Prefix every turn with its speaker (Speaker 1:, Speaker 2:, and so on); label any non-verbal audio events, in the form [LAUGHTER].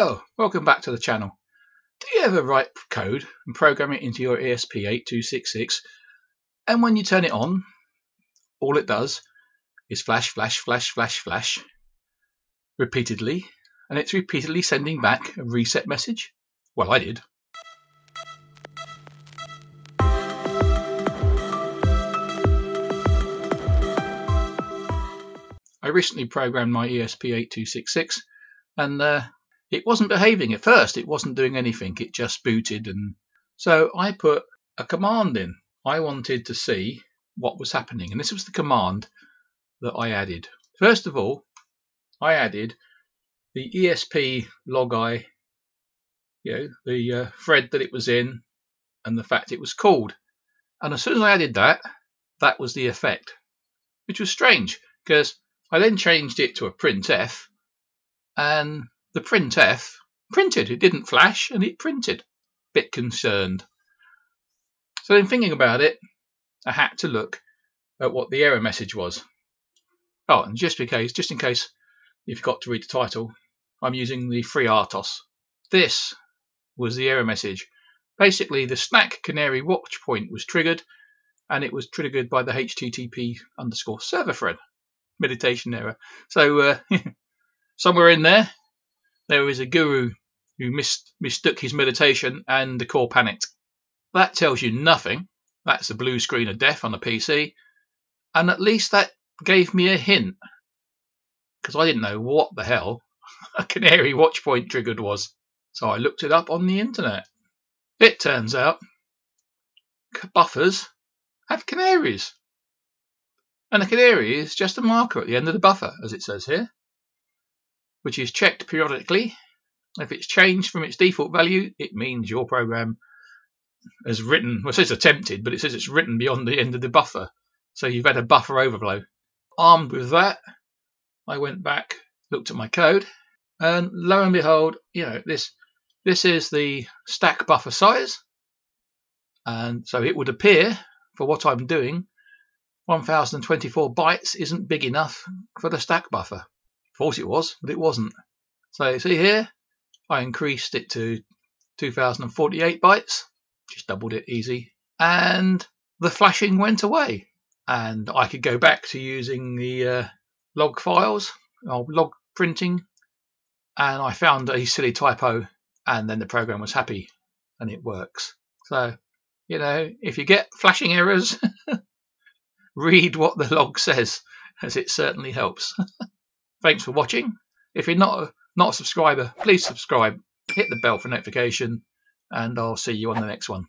Speaker 1: Well, welcome back to the channel. Do you ever write code and program it into your ESP8266 and when you turn it on, all it does is flash, flash, flash, flash, flash repeatedly and it's repeatedly sending back a reset message? Well, I did. I recently programmed my ESP8266 and uh, it wasn't behaving at first. It wasn't doing anything. It just booted. And so I put a command in. I wanted to see what was happening. And this was the command that I added. First of all, I added the ESP logi, you know, the uh, thread that it was in and the fact it was called. And as soon as I added that, that was the effect, which was strange because I then changed it to a printf and the printf printed. It didn't flash and it printed. Bit concerned. So then thinking about it, I had to look at what the error message was. Oh, and just in case, just in case you forgot to read the title, I'm using the free FreeRTOS. This was the error message. Basically, the Stack Canary watch point was triggered, and it was triggered by the HTTP underscore server thread meditation error. So uh, [LAUGHS] somewhere in there, there is a guru who mis- mistook his meditation and the core panicked. That tells you nothing. That's a blue screen of death on a PC. And at least that gave me a hint. Because I didn't know what the hell [LAUGHS] a canary watch point triggered was. So I looked it up on the internet. It turns out buffers have canaries. And a canary is just a marker at the end of the buffer, as it says here which is checked periodically. If it's changed from its default value, it means your program has written, well, it says attempted, but it says it's written beyond the end of the buffer. So you've had a buffer overflow. Armed with that, I went back, looked at my code, and lo and behold, you know, this this is the stack buffer size. And so it would appear, for what I'm doing, 1024 bytes isn't big enough for the stack buffer. Thought it was, but it wasn't. So see here, I increased it to 2048 bytes, just doubled it easy, and the flashing went away. And I could go back to using the uh, log files, or log printing, and I found a silly typo, and then the program was happy, and it works. So, you know, if you get flashing errors, [LAUGHS] read what the log says, as it certainly helps. [LAUGHS] Thanks for watching. If you're not a, not a subscriber, please subscribe, hit the bell for notification, and I'll see you on the next one.